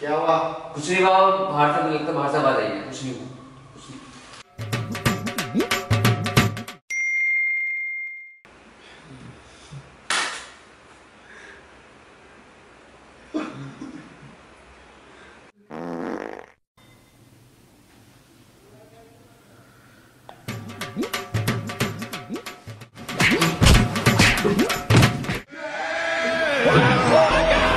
क्या हुआ? कुछ नहीं हुआ बाहर से मुझे लगता बाहर से आवाज़ आई है। कुछ नहीं हुआ। कुछ नहीं। Oh my God!